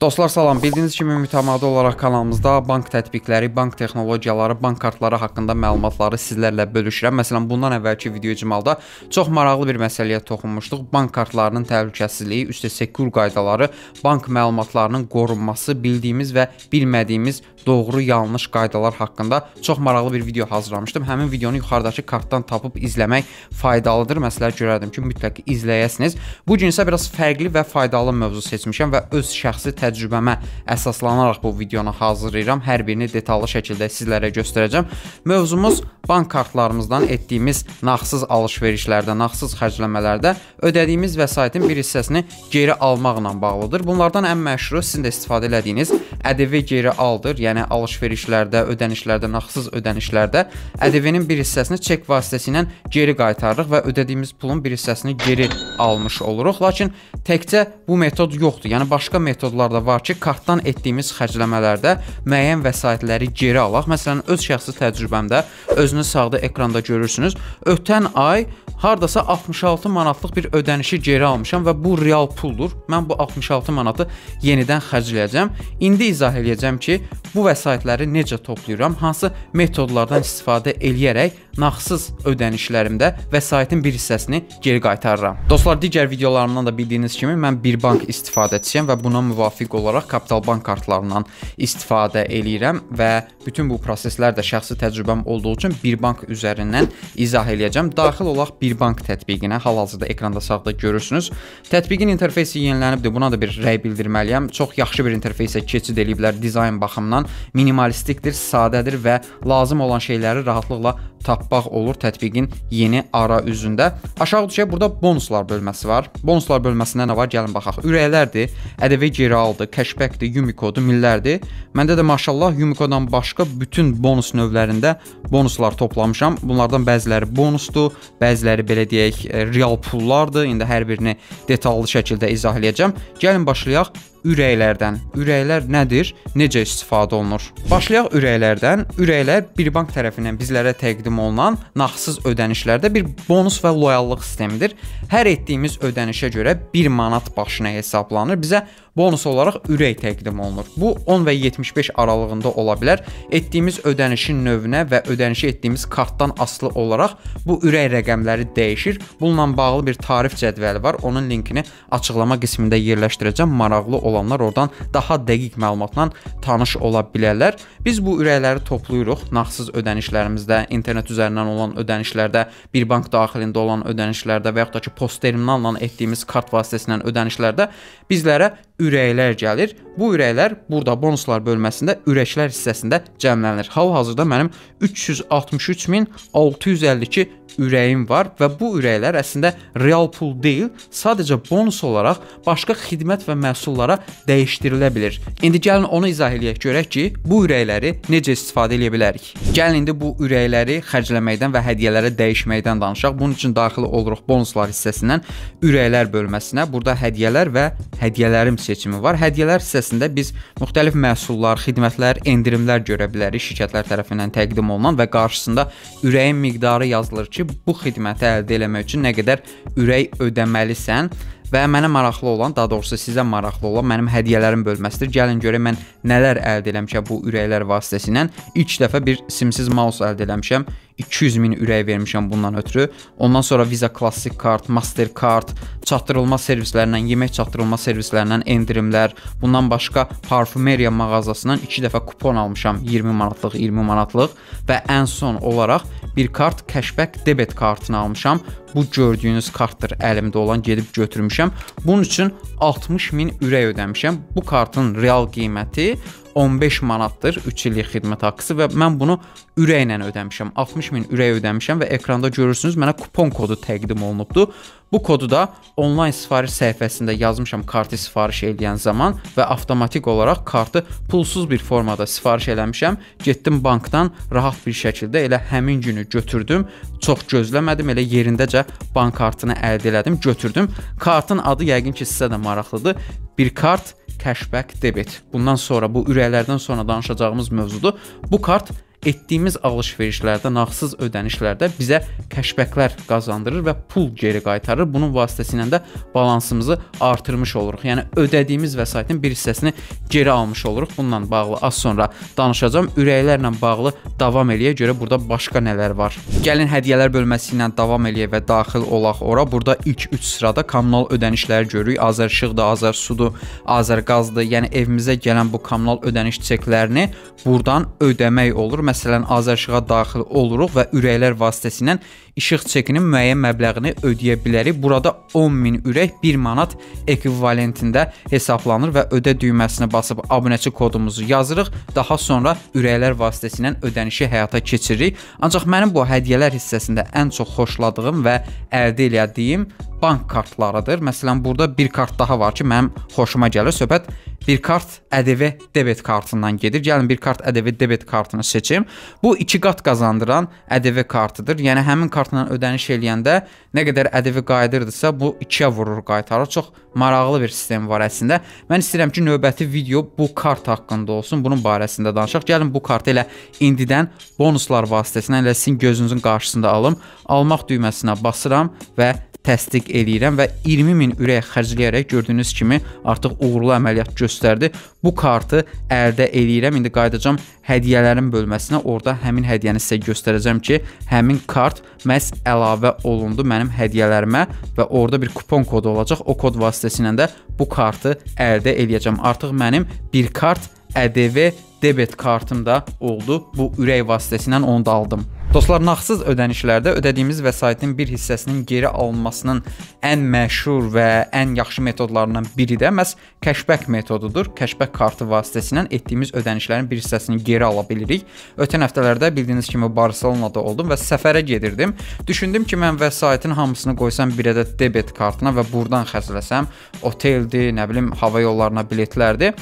Dostlar salam. Bildiyiniz kimi mütəmadi olaraq kanalımızda bank tətbiqləri, bank texnologiyaları, bank kartları haqqında məlumatları sizlərlə bölüşürəm. Məsələn, bundan əvvəlki video icmalda çox maraqlı bir məsələyə toxunmuşduq. Bank kartlarının təhlükəsizliyi, üstə sekur qaydaları, bank məlumatlarının qorunması, bildiyimiz və bilmədiyimiz doğru, yanlış qaydalar haqqında çox maraqlı bir video hazırlamışdım. Həmin videonu yuxarıdakı kartdan tapıb izləmək faydalıdır. Məsləhət görərdim ki, mütləq izləyəsiniz. Bu gün isə biraz fərqli və faydalı mövzu seçmişəm və öz şəxsi təcrübəmə əsaslanaraq bu videonu hazırlayıram. Hər birini detallı şəkildə sizlərə göstərəcəm. Mövzumuz bank kartlarımızdan etdiyimiz nağdsız alış-verişlərdə, nağdsız xərcləmələrdə ödədiyimiz vəsaitin bir hissəsini geri almaqla bağlıdır. Bunlardan ən məşhuru sizin də istifadə etdiyiniz ƏDV geri aldır, yəni alış-verişlərdə, ödənişlərdə, nağdsız ödənişlərdə ƏDV-nin bir hissəsini çek vasitəsilə geri qaytarırıq və ödədiyimiz pulun bir hissəsini geri almış oluruq. Lakin təkcə bu metod yoxdur. Yəni başqa metodlar da da var ki, kartdan etdiyimiz xərcləmələrdə müəyyən vəsaitləri geri alaq. Məsələn, öz şəxsi təcrübəmdə özünüz sağda ekranda görürsünüz. Ötən ay hardasa 66 manatlıq bir ödənişi geri almışam və bu real puldur. Mən bu 66 manatı yenidən xərcləyəcəm. İndi izah eləyəcəm ki, bu vəsaitləri necə toplayıram, hansı metodlardan istifadə eləyərək nağdsız ödənişlərimdə vəsaitin bir hissəsini geri qaytarıram. Dostlar, digər videolarımdan da bildiyiniz kimi mən bir bank istifadəçisiyəm və buna müvafiq olaraq Kapital Bank kartlarından istifadə eləyirəm və bütün bu proseslər də şəxsi təcrübəm olduğu üçün bir bank üzərindən izah eləyəcəm. Daxil olaq bir Bank tətbiqinə. Hal-hazırda ekranda sağda görürsünüz. Tətbiqin interfeysi yenilənibdir. Buna da bir rəy bildirməliyəm. Çox yaxşı bir interfeysə keçid eləyiblər dizayn baxımından. Minimalistikdir, sadədir və lazım olan şeyləri rahatlıqla tapmaq olur tətbiqin yeni ara üzündə. Aşağı düşək burada bonuslar bölməsi var. Bonuslar bölməsində nə var? Gəlin baxaq. Ürəklərdir, ƏDV geri aldı, cashbackdir, Yumikodur, millərdir. Məndə də maşallah Yumikodan başqa bütün bonus növlərində bonuslar toplamışam. Bunlardan bəziləri bonusdur, bəziləri belə deyək, e, real pullardır. İndi hər birini detallı şəkildə izah eləyəcəm. Gəlin başlayaq ürəklərdən. Ürəklər nədir? Necə istifadə olunur? Başlayaq ürəklərdən. Ürəklər bir bank tərəfindən bizlərə təqdim olunan nağdsız ödənişlərdə bir bonus və loyallıq sistemidir. Hər etdiyimiz ödənişə görə 1 manat başına hesablanır. Bizə bonus olaraq ürək təqdim olunur. Bu 10 və 75 aralığında ola bilər. Etdiyimiz ödənişin növünə və ödənişi etdiyimiz kartdan asılı olaraq bu ürək rəqəmləri dəyişir. Bununla bağlı bir tarif cədvəli var. Onun linkini açıqlama qismində yerləşdirəcəm. Maraqlı olanlar oradan daha dəqiq məlumatla tanış ola bilərlər. Biz bu ürəkləri toplayırıq nağdsız ödənişlərimizdə, internet üzərindən olan ödənişlərdə, bir bank daxilində olan ödənişlərdə və yaxud da ki, post terminalla etdiyimiz kart vasitəsilə ödənişlərdə bizlərə ürəklər gəlir. Bu ürəklər burada bonuslar bölməsində ürəklər hissəsində cəmlənir. Hal-hazırda mənim 363652 ürəyim var və bu ürəklər əslində real pul deyil, sadəcə bonus olaraq başqa xidmət və məhsullara dəyişdirilə bilər. İndi gəlin onu izah eləyək görək ki, bu ürəkləri necə istifadə edə bilərik. Gəlin indi bu ürəkləri xərcləməkdən və hədiyyələrə dəyişməkdən danışaq. Bunun üçün daxil oluruq bonuslar hissəsindən ürəklər bölməsinə. Burada hədiyyələr və hədiyyələrim seçimi var. Hədiyyələr hissəsində biz müxtəlif məhsullar, xidmətlər, endirimlər görə bilərik şirkətlər tərəfindən təqdim olunan və qarşısında ürəyin miqdarı yazılır ki, bu xidməti əldə etmək üçün nə qədər ürək ödəməlisən və mənə maraqlı olan, daha doğrusu sizə maraqlı olan mənim hədiyyələrim bölməsidir. Gəlin görək mən nələr əldə etmişəm bu ürəklər vasitəsilə. İlk dəfə bir simsiz mouse əldə etmişəm. 200 min ürək vermişəm bundan ötürü. Ondan sonra Visa Classic Card, Mastercard, çatdırılma servislərindən, yemək çatdırılma servislərindən endirimlər, bundan başqa parfümeriya mağazasından 2 dəfə kupon almışam 20 manatlıq, 20 manatlıq və ən son olaraq bir kart cashback debet kartını almışam. Bu gördüyünüz kartdır əlimdə olan, gedib götürmüşəm. Bunun üçün 60 min ürək ödəmişəm. Bu kartın real qiyməti 15 manatdır 3 illik xidmət haqqısı və mən bunu ürəklə ödəmişəm. 60 min ürək ödəmişəm və ekranda görürsünüz mənə kupon kodu təqdim olunubdu. Bu kodu da onlayn sifariş səhifəsində yazmışam kartı sifariş edən zaman və avtomatik olaraq kartı pulsuz bir formada sifariş eləmişəm. Getdim bankdan rahat bir şəkildə elə həmin günü götürdüm. Çox gözləmədim, elə yerindəcə bank kartını əldə elədim, götürdüm. Kartın adı yəqin ki sizə də maraqlıdır. Bir kart cashback debit. Bundan sonra bu ürəklərdən sonra danışacağımız mövzudur. Bu kart etdiyimiz alış-verişlərdə, nağdsız ödənişlərdə bizə kəşbəklər qazandırır və pul geri qaytarır. Bunun vasitəsilə də balansımızı artırmış oluruq. Yəni ödədiyimiz vəsaitin bir hissəsini geri almış oluruq. Bununla bağlı az sonra danışacağam. Ürəklərlə bağlı davam eləyə görə burada başqa nələr var. Gəlin hədiyyələr bölməsi ilə davam eləyək və daxil olaq ora. Burada ilk 3 sırada kommunal ödənişləri görürük. Azərişıqdır, Azərsudur, Azərqazdır. Yəni evimizə gələn bu kommunal ödəniş çeklərini burdan ödəmək olur. Məsələn, Azərişığa daxil oluruq və ürəklər vasitəsilə işıq çekinin müəyyən məbləğini ödəyə bilərik. Burada 10 min ürək 1 manat ekvivalentində hesablanır və ödə düyməsinə basıb abunəçi kodumuzu yazırıq. Daha sonra ürəklər vasitəsilə ödənişi həyata keçiririk. Ancaq mənim bu hədiyyələr hissəsində ən çox xoşladığım və əldə elədiyim bank kartlarıdır. Məsələn, burada bir kart daha var ki, mənim xoşuma gəlir. Söhbət bir kart ƏDV debet kartından gedir. Gəlin bir kart ƏDV debet kartını seçim. Bu 2 qat qazandıran ƏDV kartıdır. Yəni həmin kartla ödəniş eləyəndə nə qədər ƏDV qayıdırdısa, bu 2-yə vurur, qaytarır. Çox maraqlı bir sistem var əslində. Mən istəyirəm ki, növbəti video bu kart haqqında olsun. Bunun barəsində danışaq. Gəlin bu kartı elə indidən bonuslar vasitəsilə elə sizin gözünüzün qarşısında alım. Almaq düyməsinə basıram və təsdiq eləyirəm və 20 min ürək xərcləyərək gördüyünüz kimi artıq uğurlu əməliyyat göstərdi. Bu kartı əldə eləyirəm. İndi qayıdacam hədiyyələrin bölməsinə. Orada həmin hədiyyəni sizə göstərəcəm ki, həmin kart məhz əlavə olundu mənim hədiyyələrimə və orada bir kupon kodu olacaq. O kod vasitəsilə də bu kartı əldə eləyəcəm. Artıq mənim bir kart ƏDV debet kartım da oldu. Bu ürək vasitəsilə onu da aldım. Dostlar, nağdsız ödənişlərdə ödədiyimiz vəsaitin bir hissəsinin geri alınmasının ən məşhur və ən yaxşı metodlarından biri də məhz cashback metodudur. Cashback kartı vasitəsilə etdiyimiz ödənişlərin bir hissəsini geri ala bilirik. Ötən həftələrdə bildiyiniz kimi Barselonada oldum və səfərə gedirdim. Düşündüm ki, mən vəsaitin hamısını qoysam bir ədəd debet kartına və burdan xərcləsəm, oteldir, nə bilim, hava yollarına biletlərdir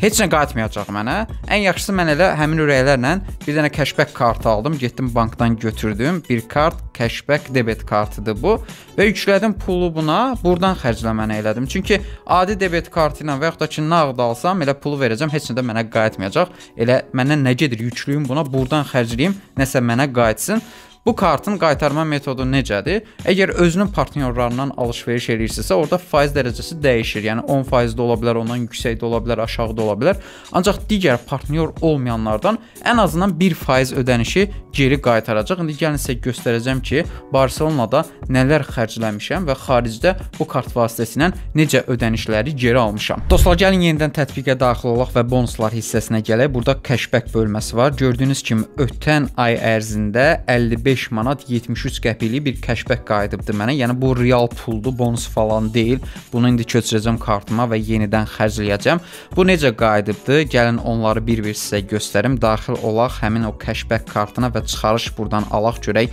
heç nə qayıtmayacaq mənə. Ən yaxşısı mən elə həmin ürəklərlə bir dənə cashback kartı aldım, getdim bankdan götürdüm. Bir kart cashback debet kartıdır bu və yüklədim pulu buna, burdan xərcləməni elədim. Çünki adi debet kartı ilə və yaxud da ki, nağd alsam elə pulu verəcəm, heç nə də mənə qayıtmayacaq. Elə məndən nə gedir, yüklüyüm buna, burdan xərcləyim, nəsə mənə qayıtsın. Bu kartın qaytarma metodu necədir? Əgər özünün partnyorlarından alış-veriş eləyirsinizsə, orada faiz dərəcəsi dəyişir. Yəni 10% də ola bilər, ondan yüksək də ola bilər, aşağı da ola bilər. Ancaq digər partnyor olmayanlardan ən azından 1% ödənişi geri qaytaracaq. İndi gəlin sizə göstərəcəm ki, Barselonada nələr xərcləmişəm və xaricdə bu kart vasitəsilə necə ödənişləri geri almışam. Dostlar, gəlin yenidən tətbiqə daxil olaq və bonuslar hissəsinə gələk. Burada cashback bölməsi var. Gördüyünüz kimi ötən ay ərzində 55 5 manat 73 qəpiklik bir kəşbək qayıdıbdı mənə. Yəni bu real puldur, bonus falan deyil. Bunu indi köçürəcəm kartıma və yenidən xərcləyəcəm. Bu necə qayıdıbdı? Gəlin onları bir-bir sizə göstərim. Daxil olaq həmin o kəşbək kartına və çıxarış burdan alaq görək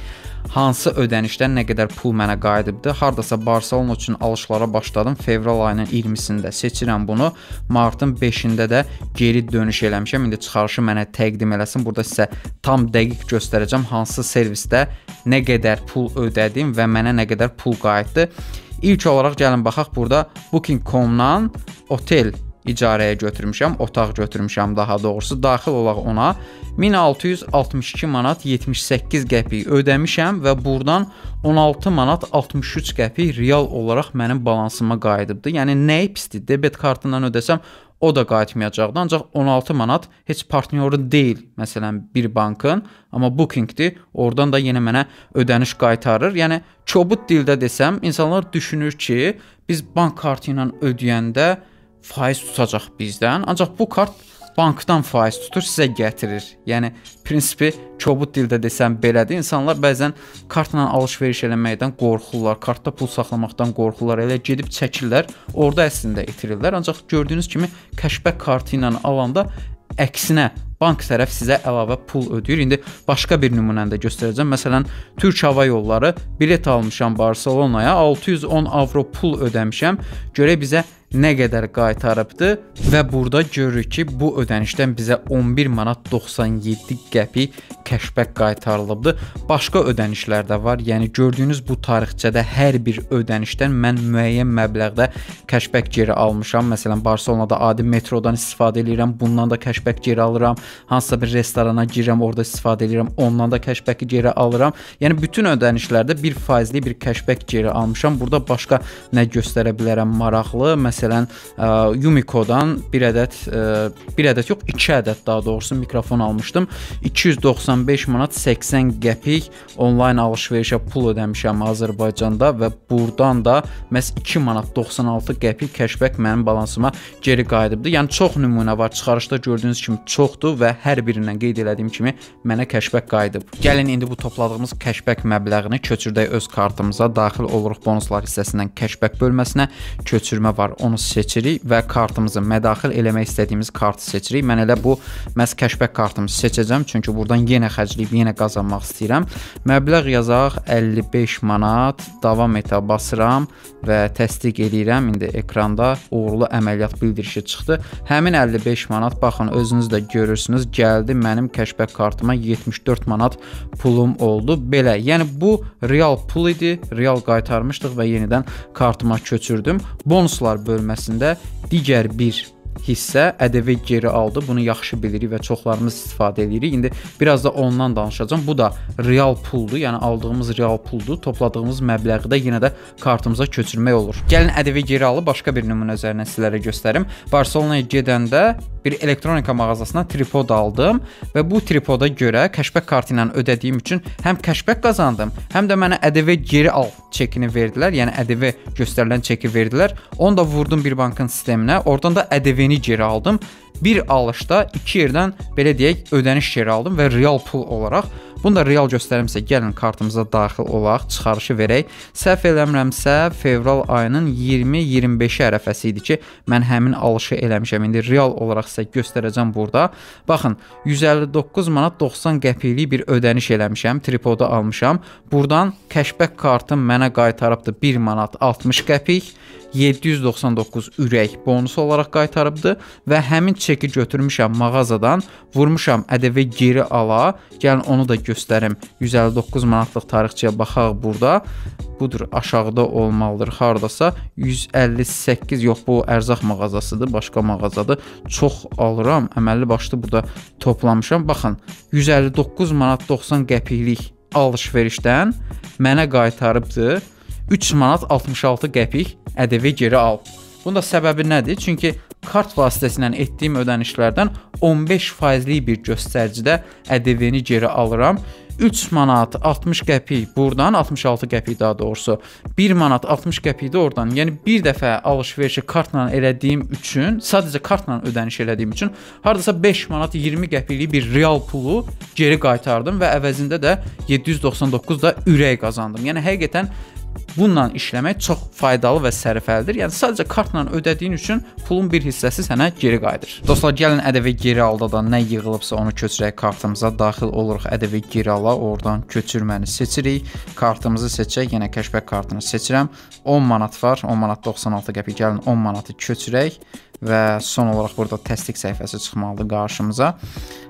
hansı ödənişdən nə qədər pul mənə qayıdıbdı. Hardasa Barselona üçün alışlara başladım. Fevral ayının 20-sində seçirəm bunu. Martın 5-də də geri dönüş eləmişəm. İndi çıxarışı mənə təqdim eləsin. Burada sizə tam dəqiq göstərəcəm hansı servisdə nə qədər pul ödədim və mənə nə qədər pul qayıtdı. İlk olaraq gəlin baxaq burada booking.com-dan otel icarəyə götürmüşəm, otaq götürmüşəm daha doğrusu. Daxil olaq ona 1662 manat 78 qəpik ödəmişəm və burdan 16 manat 63 qəpik real olaraq mənim balansıma qayıdıbdı. Yəni nəyi pisdir? Debet kartından ödəsəm o da qayıtmayacaqdı. Ancaq 16 manat heç partnyoru deyil, məsələn, bir bankın, amma Booking-dir. Oradan da yenə mənə ödəniş qaytarır. Yəni çobud dildə desəm, insanlar düşünür ki, biz bank kartı ilə ödəyəndə faiz tutacaq bizdən. Ancaq bu kart bankdan faiz tutur, sizə gətirir. Yəni prinsipi kobud dildə desəm belədir. İnsanlar bəzən kartla alış-veriş eləməkdən qorxurlar, kartda pul saxlamaqdan qorxurlar. Elə gedib çəkirlər, orada əslində itirirlər. Ancaq gördüyünüz kimi cashback kartı ilə alanda əksinə bank tərəf sizə əlavə pul ödəyir. İndi başqa bir nümunəni də göstərəcəm. Məsələn, Türk Hava Yolları bilet almışam Barselonaya, 610 avro pul ödəmişəm. Görək bizə nə qədər qaytarıbdı və burada görürük ki, bu ödənişdən bizə 11 manat 97 qəpik kəşbək qaytarılıbdı. Başqa ödənişlər də var. Yəni gördüyünüz bu tarixçədə hər bir ödənişdən mən müəyyən məbləğdə kəşbək geri almışam. Məsələn, Barselonada adi metrodan istifadə edirəm, bundan da kəşbək geri alıram. Hansısa bir restorana girirəm, orada istifadə edirəm, ondan da kəşbəki geri alıram. Yəni bütün ödənişlərdə 1%li bir kəşbək geri almışam. Burada başqa nə göstərə bilərəm maraqlı? Məsələn, ə, Yumiko-dan bir ədəd bir ədəd yox, 2 ədəd daha doğrusu mikrofon almışdım. 295 manat 80 qəpik onlayn alış-verişə pul ödəmişəm Azərbaycanda və burdan da məhz 2 manat 96 qəpik kəşbək mənim balansıma geri qayıdıbdı. Yəni çox nümunə var. Çıxarışda gördüyünüz kimi çoxdur və hər birindən qeyd etdiyim kimi mənə kəşbək qayıdıb. Gəlin indi bu topladığımız kəşbək məbləğini köçürdək öz kartımıza. Daxil oluruq bonuslar hissəsindən kəşbək bölməsinə. Köçürmə var. Onu seçirik və kartımızı mədaxil eləmək istədiyimiz kartı seçirik. Mən elə bu məhz kəşbək kartımı seçəcəm, çünki buradan yenə xərcləyib yenə qazanmaq istəyirəm. Məbləğ yazaq 55 manat. Davam etə basıram və təsdiq eləyirəm. İndi ekranda uğurlu əməliyyat bildirişi çıxdı. Həmin 55 manat baxın özünüz də görürsünüz, gəldi mənim kəşbək kartıma 74 manat pulum oldu. Belə, yəni bu real pul idi, real qaytarmışdıq və yenidən kartıma köçürdüm. Bonuslar bölməsində digər bir hissə ƏDV geri aldı. Bunu yaxşı bilirik və çoxlarımız istifadə edirik. İndi biraz da ondan danışacağam. Bu da real puldur. Yəni aldığımız real puldur. Topladığımız məbləği də yenə də kartımıza köçürmək olur. Gəlin ƏDV geri alıb başqa bir nümunə üzərindən sizlərə göstərim. Barselonaya gedəndə bir elektronika mağazasına tripod aldım və bu tripoda görə kəşbək kartı ilə ödədiyim üçün həm kəşbək qazandım, həm də mənə ƏDV geri al çekini verdilər. Yəni ƏDV göstərilən çeki verdilər. Onu da vurdum bir bankın sisteminə. Oradan da ƏDV-ni geri aldım. Bir alışda iki yerdən belə deyək ödəniş geri aldım və real pul olaraq Bunu da real göstərimsə gəlin kartımıza daxil olaq, çıxarışı verək. Səhv eləmirəmsə, fevral ayının 20-25-i ərəfəsi idi ki, mən həmin alışı eləmişəm. İndi real olaraq sizə göstərəcəm burada. Baxın, 159 manat 90 qəpiklik bir ödəniş eləmişəm, tripoda almışam. Burdan kəşbək kartım mənə qaytarıbdı 1 manat 60 qəpik. 799 ürək bonusu olaraq qaytarıbdı və həmin çeki götürmüşəm mağazadan, vurmuşam ƏDV geri ala. Gəlin onu da göstərim. 159 manatlıq tarixçiyə baxaq burada. Budur, aşağıda olmalıdır. Hardasa 158, yox bu ərzaq mağazasıdır, başqa mağazadır. Çox alıram. Əməlli başlı burada toplamışam. Baxın, 159 manat 90 qəpiklik alış-verişdən mənə qaytarıbdı 3 manat 66 qəpik ƏDV geri al. Bunun da səbəbi nədir? Çünki kart vasitəsilə etdiyim ödənişlərdən 15%lik bir göstəricidə ƏDV-ni geri alıram. 3 manat 60 qəpik burdan, 66 qəpik daha doğrusu. 1 manat 60 qəpik də oradan. Yəni bir dəfə alış-verişi kartla elədiyim üçün, sadəcə kartla ödəniş elədiyim üçün hardasa 5 manat 20 qəpiklik bir real pulu geri qaytardım və əvəzində də 799 da ürək qazandım. Yəni həqiqətən Bununla işləmək çox faydalı və sərfəlidir. Yəni sadəcə kartla ödədiyin üçün pulun bir hissəsi sənə geri qayıdır. Dostlar, gəlin ƏDV geri alda da nə yığılıbsa onu köçürək kartımıza. Daxil oluruq ƏDV geri ala, oradan köçürməni seçirik. Kartımızı seçək, yenə kəşbək kartını seçirəm. 10 manat var, 10 manat 96 qəpik. Gəlin 10 manatı köçürək və son olaraq burada təsdiq səhifəsi çıxmalıdır qarşımıza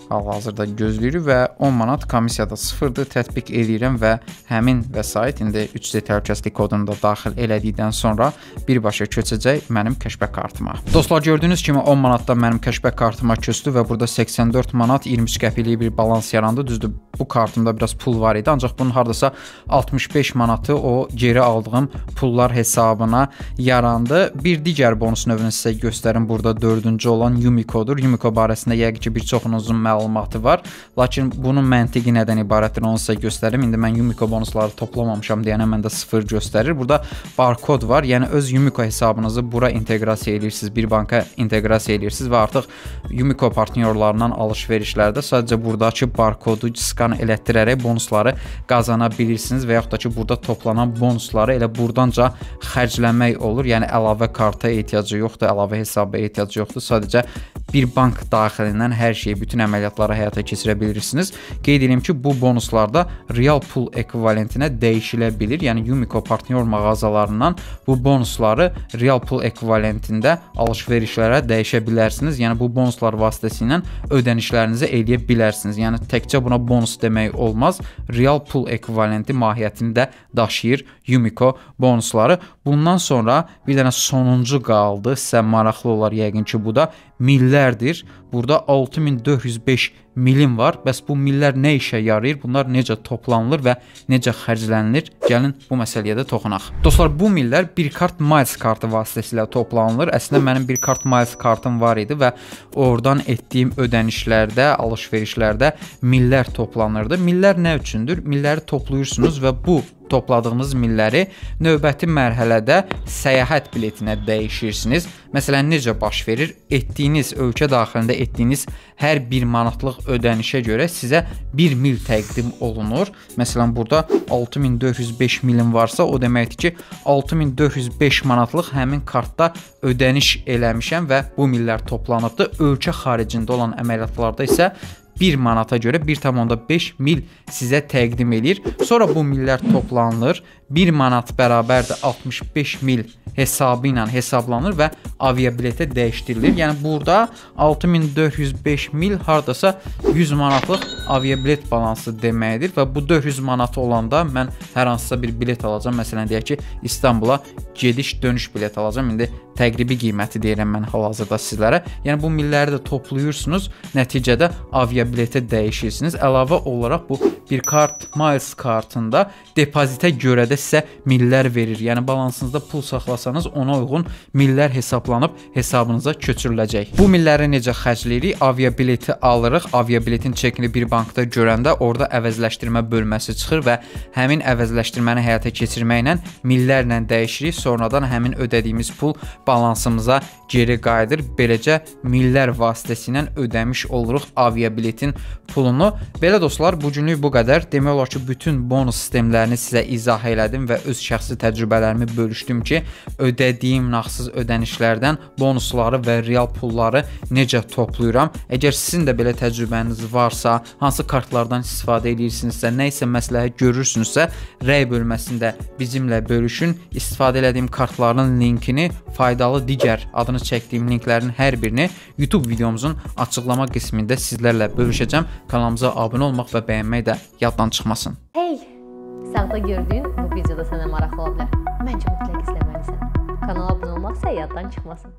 hal-hazırda gözləyirik və 10 manat komissiyada sıfırdır tətbiq edirəm və həmin vəsait indi 3D təhlükəsizlik kodunu da daxil elədikdən sonra birbaşa köçəcək mənim kəşbək kartıma. Dostlar gördüyünüz kimi 10 manatdan mənim kəşbək kartıma köçdü və burada 84 manat 23 qəpiklik bir balans yarandı. Düzdür, bu kartımda biraz pul var idi, ancaq bunun hardasa 65 manatı o geri aldığım pullar hesabına yarandı. Bir digər bonus növünü sizə göstərim. Burada 4-cü olan Yumiko-dur. Yumiko barəsində yəqin ki, bir çoxunuzun məlumatı məlumatı var. Lakin bunun məntiqi nədən ibarətdir onu sizə göstərim. İndi mən Yumiko bonusları toplamamışam deyənə məndə 0 göstərir. Burada barkod var. Yəni öz Yumiko hesabınızı bura inteqrasiya edirsiniz, bir banka inteqrasiya edirsiniz və artıq Yumiko partnyorlarından alış-verişlərdə sadəcə burdakı barkodu skan elətdirərək bonusları qazana bilirsiniz və yaxud da ki, burada toplanan bonusları elə burdanca xərcləmək olur. Yəni əlavə karta ehtiyacı yoxdur, əlavə hesaba ehtiyacı yoxdur. Sadəcə bir bank daxilindən hər şeyi, bütün əməliyyatları həyata keçirə bilirsiniz. Qeyd edim ki, bu bonuslarda real pul ekvivalentinə dəyişilə bilir. Yəni Yumico partnyor mağazalarından bu bonusları real pul ekvivalentində alış-verişlərə dəyişə bilərsiniz. Yəni bu bonuslar vasitəsilə ödənişlərinizi eləyə bilərsiniz. Yəni təkcə buna bonus demək olmaz. Real pul ekvivalenti mahiyyətini də daşıyır Yumico bonusları. Bundan sonra bir dənə sonuncu qaldı. Sizə maraqlı olar yəqin ki, bu da millərdir. Burada 6405 milim var. Bəs bu millər nə işə yarayır? Bunlar necə toplanılır və necə xərclənilir? Gəlin bu məsələyə də toxunaq. Dostlar, bu millər bir kart Miles kartı vasitəsilə toplanılır. Əslində mənim bir kart Miles kartım var idi və oradan etdiyim ödənişlərdə, alış-verişlərdə millər toplanırdı. Millər nə üçündür? Milləri toplayırsınız və bu topladığınız milləri növbəti mərhələdə səyahət biletinə dəyişirsiniz. Məsələn, necə baş verir? Etdiyiniz ölkə daxilində etdiyiniz hər 1 manatlıq ödənişə görə sizə 1 mil təqdim olunur. Məsələn, burada 6405 milim varsa, o deməkdir ki, 6405 manatlıq həmin kartda ödəniş eləmişəm və bu millər toplanıbdı. Ölkə xaricində olan əməliyyatlarda isə 1 manata görə 1.5 mil sizə təqdim eləyir. Sonra bu millər toplanılır. 1 manat bərabərdir 65 mil hesabı ilə hesablanır və aviabiletə dəyişdirilir. Yəni burada 6405 mil hardasa 100 manatlıq aviabilet balansı deməkdir və bu 400 manat olanda mən hər hansısa bir bilet alacağam. Məsələn deyək ki, İstanbula gediş-dönüş bilet alacağam. İndi təqribi qiyməti deyirəm mən hal-hazırda sizlərə. Yəni bu milləri də toplayırsınız, nəticədə aviabiletə dəyişirsiniz. Əlavə olaraq bu bir kart Miles kartında depozitə görə də sizə millər verir. Yəni balansınızda pul saxlasanız ona uyğun millər hesablanıb hesabınıza köçürüləcək. Bu milləri necə xərcləyirik? Aviabileti alırıq. Aviabiletin çekini bir bankda görəndə orada əvəzləşdirmə bölməsi çıxır və həmin əvəzləşdirməni həyata keçirməklə millərlə dəyişirik. Sonradan həmin ödədiyimiz pul balansımıza geri qayıdır. Beləcə millər vasitəsilə ödəmiş oluruq aviabiletin pulunu. Belə dostlar, bu günlük bu qədər. Demək olar ki, bütün bonus sistemlərini sizə izah elədim və öz şəxsi təcrübələrimi bölüşdüm ki, ödədiyim nağdsız ödənişlərdən bonusları və real pulları necə toplayıram. Əgər sizin də belə təcrübəniz varsa, hansı kartlardan istifadə edirsinizsə, nə isə məsləhət görürsünüzsə, rəy bölməsində bizimlə bölüşün. İstifadə etdiyim kartların linkini, faydalı digər adını çəkdiyim linklərin hər birini YouTube videomuzun açıqlama qismində sizlərlə bölüşəcəm. Kanalımıza abunə olmaq və bəyənmək də yaddan çıxmasın. Hey, sağda gördüyün bu videoda sənə maraqlı ola bilər. Məncə mütləq izləməlisən. Kanala abunə olmaq isə yaddan çıxmasın.